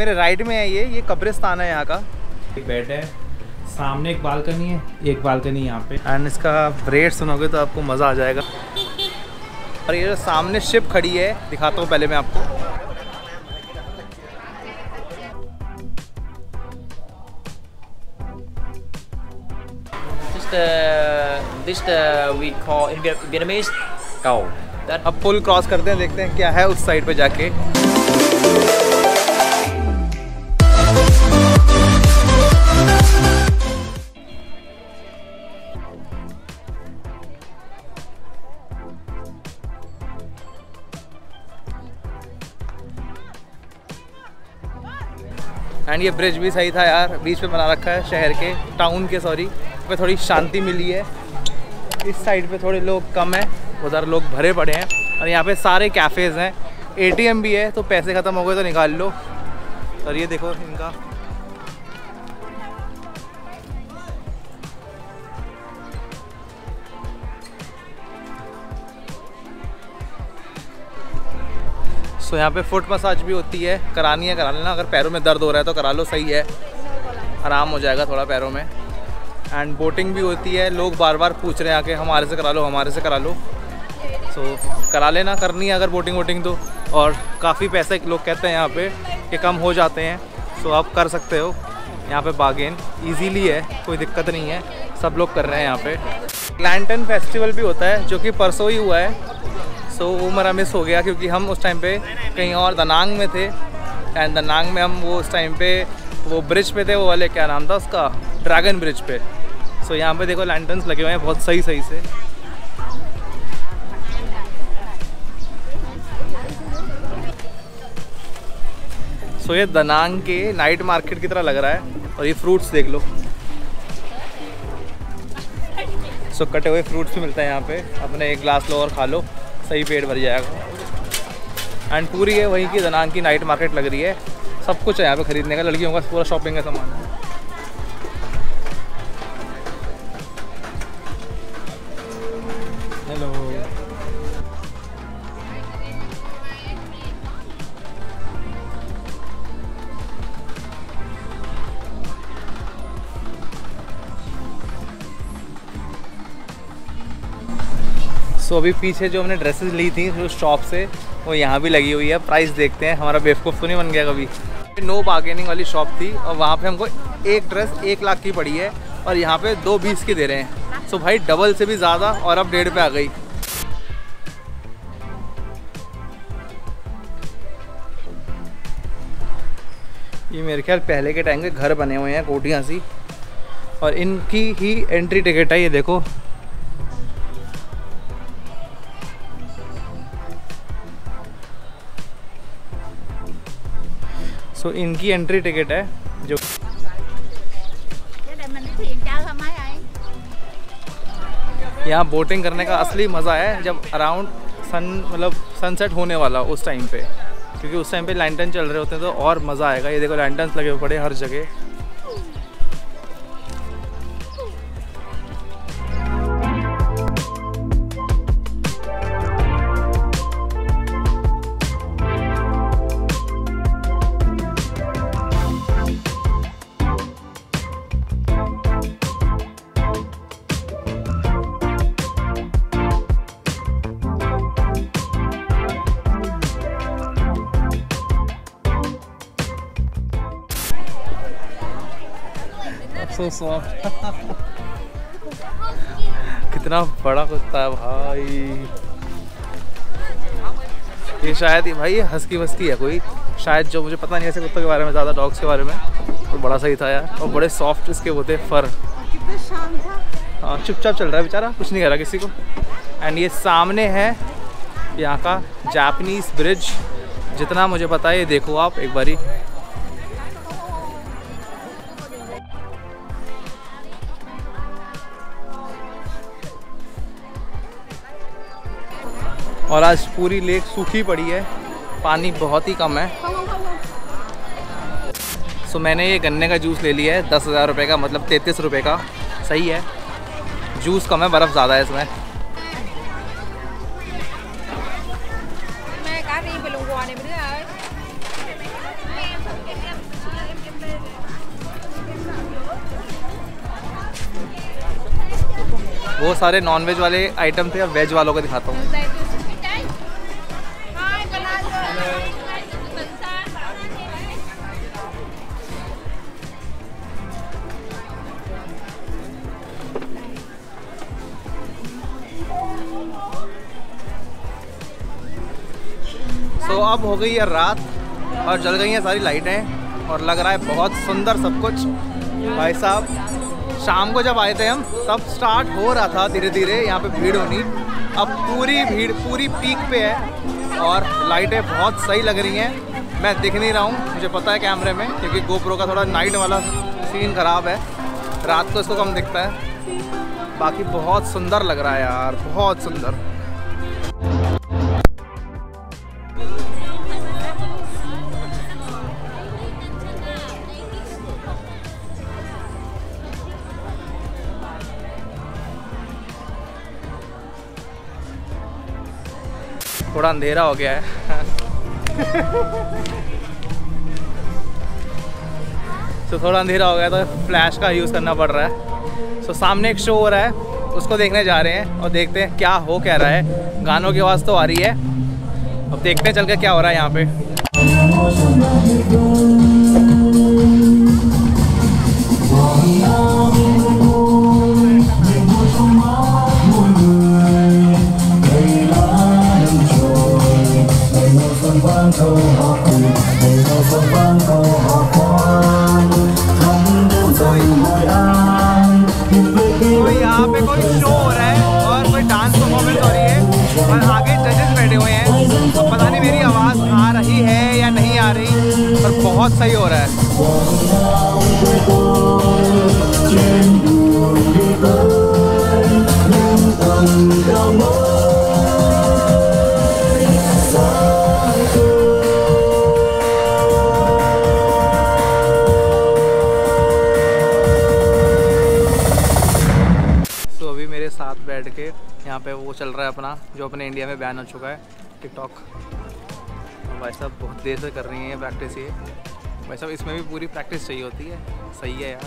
मेरे राइट में है ये ये कब्रिस्तान है यहाँ का। एक बेड है सामने एक बालकनी है एक बालकनी यहाँ पे। एंड इसका रेट सुनोगे तो आपको मज़ा आ जाएगा। और ये जो सामने शिप खड़ी है दिखाता हूँ पहले मैं आपको। The this the we call in Vietnamese. That अब पुल क्रॉस करते हैं देखते हैं क्या है उस साइड पे जाके। एंड ये ब्रिज भी सही था यार, बीच पे बना रखा है, शहर के टाउन के सॉरी पे थोड़ी शांति मिली है। इस साइड पे थोड़े लोग कम हैं उधर लोग भरे पड़े हैं। और यहाँ पे सारे कैफ़ेज़ हैं। एटीएम भी है तो पैसे ख़त्म हो गए तो निकाल लो। और ये देखो इनका। सो यहाँ पे फुट मसाज भी होती है। करानी है करा लेना। अगर पैरों में दर्द हो रहा है तो करा लो सही है। आराम हो जाएगा थोड़ा पैरों में। एंड बोटिंग भी होती है। लोग बार बार पूछ रहे हैं आके हमारे से करा लो हमारे से करा लो। सो so, करा लेना करनी है अगर बोटिंग वोटिंग तो। और काफ़ी पैसे लोग कहते हैं यहाँ पे कि कम हो जाते हैं। सो so, आप कर सकते हो। यहाँ पे बागेन इजीली है कोई दिक्कत नहीं है। सब लोग कर रहे हैं यहाँ पे। लैंटन फेस्टिवल भी होता है जो कि परसों ही हुआ है। सो वो मेरा मिस हो गया क्योंकि हम उस टाइम पे कहीं और दनांग में थे। एंड दनांग में हम वो उस टाइम पे वो ब्रिज पे थे वो वाले क्या नाम था उसका? ड्रैगन ब्रिज पे। सो so, यहाँ पे देखो लैंटन्स लगे हुए हैं बहुत सही सही से। सो so, ये दनांग के नाइट मार्केट की तरह लग रहा है और ये फ्रूट्स देख लो। सो so, कटे हुए फ्रूट्स भी मिलते हैं यहाँ पे। अपने एक ग्लास लो और खा लो। सही पेट भर जाएगा। एंड पूरी है वहीं की दनांग की नाइट मार्केट लग रही है। सब कुछ है यहाँ पे खरीदने का, लड़कियों का पूरा शॉपिंग का सामान है। सो so, अभी पीछे जो हमने ड्रेसेस ली थी उस शॉप से वो यहाँ भी लगी हुई है। प्राइस देखते हैं। हमारा बेवकूफ़ तो नहीं बन गया कभी। नो बार्गेनिंग वाली शॉप थी और वहाँ पे हमको एक ड्रेस एक लाख की पड़ी है और यहाँ पे दो बीस की दे रहे हैं। सो so, भाई डबल से भी ज़्यादा और अब डेढ़ पे आ गई। ये मेरे ख्याल पहले के टाइम के घर बने हुए हैं कोटियाँ सी। और इनकी ही एंट्री टिकट है ये देखो। सो इनकी एंट्री टिकट है, जो यहाँ बोटिंग करने का असली मज़ा है, जब अराउंड सन मतलब सनसेट होने वाला उस टाइम पे। क्योंकि उस टाइम पे लैंटन चल रहे होते हैं तो और मज़ा आएगा। ये देखो लैंटन्स लगे पड़े हर जगह। सो सॉफ्ट कितना बड़ा कुत्ता है भाई। ये शायद भाई हस्की वस्की है कोई। शायद जो मुझे पता नहीं ऐसे कुत्तों के बारे में ज़्यादा डॉग्स के बारे में। तो बड़ा सही था यार। और बड़े सॉफ्ट इसके होते फर। हाँ चुपचाप चल रहा है बेचारा। कुछ नहीं कह रहा किसी को। एंड ये सामने है यहाँ का जापनीज ब्रिज जितना मुझे पता है ये देखो आप एक बारी। और आज पूरी लेक सूखी पड़ी है। पानी बहुत ही कम है। सो मैंने ये गन्ने का जूस ले लिया है दस हज़ार रुपये का मतलब तैंतीस रुपये का। सही है। जूस कम है बर्फ़ ज़्यादा है इसमें। वो सारे नॉन वेज वाले आइटम थे अब वेज वालों को दिखाता हूँ। So, अब हो गई है रात और जल गई हैं सारी लाइटें और लग रहा है बहुत सुंदर सब कुछ। भाई साहब शाम को जब आए थे हम तब स्टार्ट हो रहा था धीरे धीरे यहाँ पे भीड़ होनी। अब पूरी भीड़ पूरी पीक पे है और लाइटें बहुत सही लग रही हैं। मैं दिख नहीं रहा हूँ मुझे पता है कैमरे में क्योंकि गोप्रो का थोड़ा नाइट वाला सीन ख़राब है। रात को इसको कम दिखता है। बाकी बहुत सुंदर लग रहा है यार बहुत सुंदर। थोड़ा अंधेरा हो गया है। तो थोड़ा अंधेरा हो गया तो फ्लैश का यूज़ करना पड़ रहा है। सो so, सामने एक शो हो रहा है उसको देखने जा रहे हैं और देखते हैं क्या हो कह रहा है। गानों की आवाज़ तो आ रही है। अब देखते हैं चल के क्या हो रहा है यहाँ पे। और आगे जजेस बैठे हुए हैं। तो पता नहीं मेरी आवाज़ आ रही है या नहीं आ रही, पर बहुत सही हो रहा है। यहाँ पे वो चल रहा है अपना, जो अपने इंडिया में बैन हो चुका है टिकटॉक भाई साहब, बहुत देर से कर रही हैं प्रैक्टिस ये। भाई साहब, इसमें भी पूरी प्रैक्टिस चाहिए होती है। सही है यार।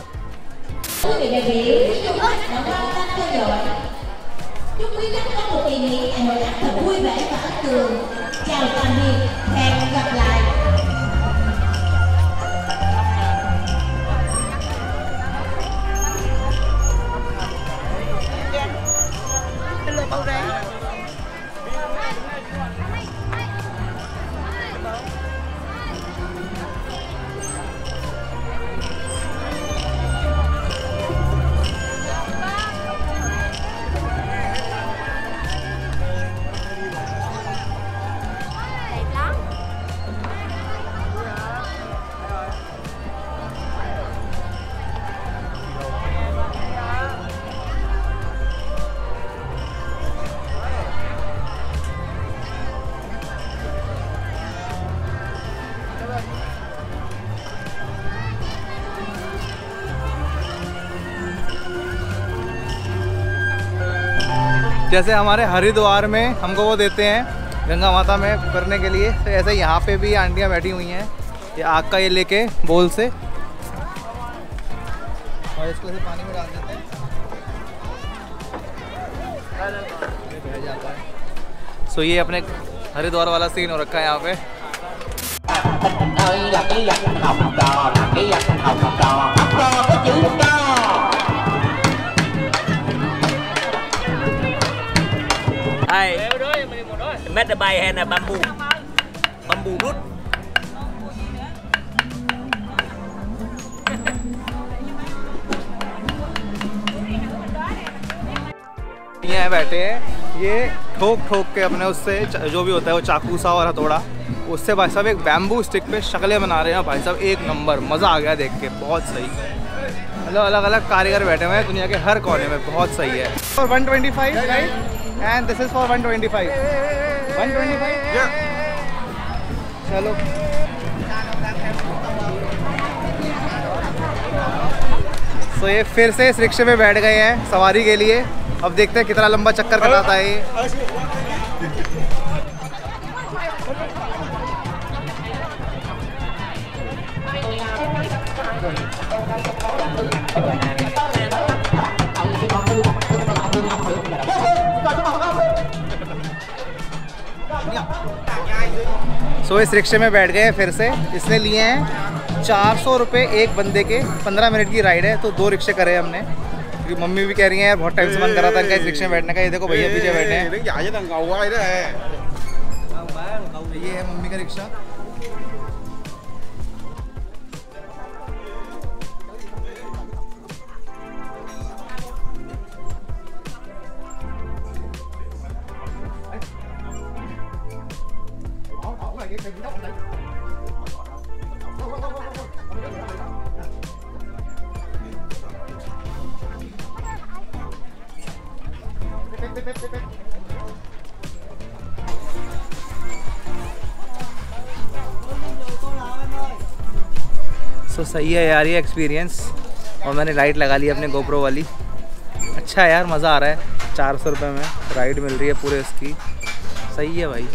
जैसे हमारे हरिद्वार में हमको वो देते हैं गंगा माता में करने के लिए तो ऐसे यहाँ पे भी आंटियाँ बैठी हुई हैं, ये आग का ये लेके बोल से। और इसको ऐसे पानी में डाल देते हैं। सो ये अपने हरिद्वार वाला सीन हो रखा है यहाँ पे। Ơi là cái giặc học trò là cái giặc học trò học trò có chữ Mét bay hay là bamboo? Bamboo root. यहाँ बैठे हैं ये ठोक ठोक के अपने उससे जो भी होता है वो चाकू सा और हथौड़ा उससे भाई साहब एक बैम्बू स्टिक पे शक्लें बना रहे हैं भाई साहब एक नंबर मज़ा आ गया देख के बहुत सही मतलब अलग अलग कारीगर बैठे हुए हैं दुनिया के हर कोने में बहुत सही है। For 125 right and this is for 125 125 चलो। सो ये फिर से इस रिक्शे में बैठ गए हैं सवारी के लिए। अब देखते हैं कितना लंबा चक्कर कराता है ये। सो इस रिक्शे में बैठ गए फिर से। इसने लिए हैं चार सौ रुपये एक बंदे के पंद्रह मिनट की राइड है तो दो रिक्शे करे हमने। क्योंकि मम्मी भी कह रही है बहुत टाइम से मन करा रहा था इनका इस रिक्शे में बैठने का। ये देखो भैया पीछे बैठे हैं। ये है मम्मी का रिक्शा। सो सही है यार, ये एक्सपीरियंस और मैंने लाइट लगा ली अपने गोप्रो वाली। अच्छा है यार, मज़ा आ रहा है। चार सौ रुपये में राइड मिल रही है पूरे उसकी सही है भाई।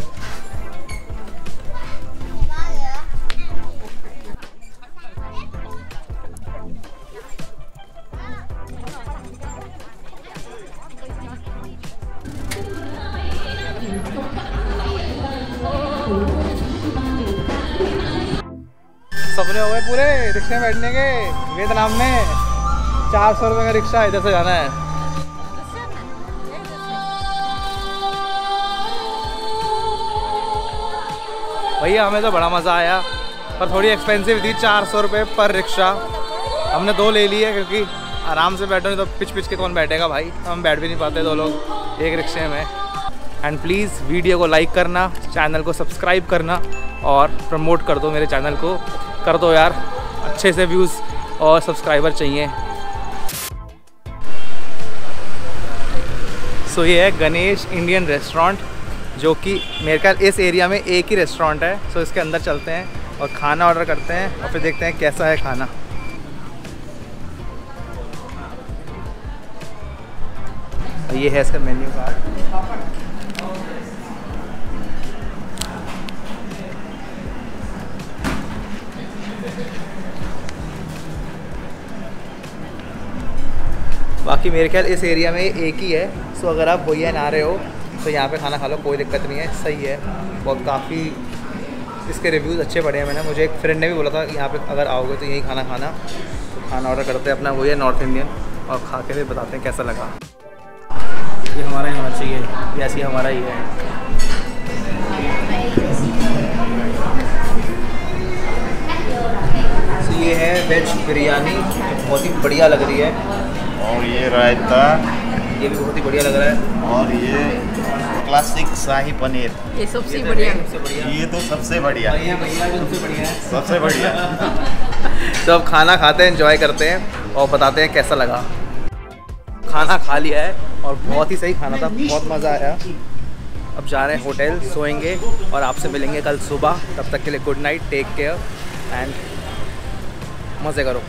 सपने हो गए पूरे रिक्शे में बैठने के, वियतनाम में। चार सौ रुपये का रिक्शा इधर से जाना है। भैया, हमें तो बड़ा मज़ा आया, पर थोड़ी एक्सपेंसिव थी चार सौ रुपये पर रिक्शा। हमने दो ले लिए, क्योंकि आराम से बैठो नहीं तो पिच पिच के कौन बैठेगा भाई? हम बैठ भी नहीं पाते दो लोग एक रिक्शे में। एंड प्लीज़ वीडियो को लाइक करना चैनल को सब्सक्राइब करना और प्रमोट कर दो मेरे चैनल को। कर दो यार। अच्छे से व्यूज़ और सब्सक्राइबर चाहिए। सो so, ये है गणेश इंडियन रेस्टोरेंट जो कि मेरे ख्याल इस एरिया में एक ही रेस्टोरेंट है। सो so, इसके अंदर चलते हैं और खाना ऑर्डर करते हैं और फिर देखते हैं कैसा है खाना। ये है इसका मेन्यू कार्ड बाकी मेरे ख्याल इस एरिया में एक ही है। सो अगर आप भैया ना रहे हो तो यहाँ पे खाना खा लो, कोई दिक्कत नहीं है। सही है। बहुत काफ़ी इसके रिव्यूज़ अच्छे पड़े हैं मैंने। मुझे एक फ्रेंड ने भी बोला था, यहाँ पे अगर आओगे तो यही खाना खाना। तो खाना ऑर्डर करते हैं अपना वही है नॉर्थ इंडियन और खा के फिर बताते हैं कैसा लगा। ये हमारा ही होना चाहिए ऐसे हमारा ही। है ये है वेज बिरयानी बहुत ही बढ़िया लग रही है। और ये रायता। ये भी बहुत ही बढ़िया लग रहा है। और ये क्लासिक शाही पनीर। ये सबसे बढ़िया। ये तो सबसे बढ़िया। भैया भैया सबसे बढ़िया है। सबसे बढ़िया। तो अब खाना खाते हैं इंजॉय करते हैं और बताते हैं कैसा लगा। खाना खा लिया है और बहुत ही सही खाना था बहुत मज़ा आया। अब जा रहे हैं होटल सोएँगे और आपसे मिलेंगे कल सुबह। तब तक के लिए good night take care and मज़े करो।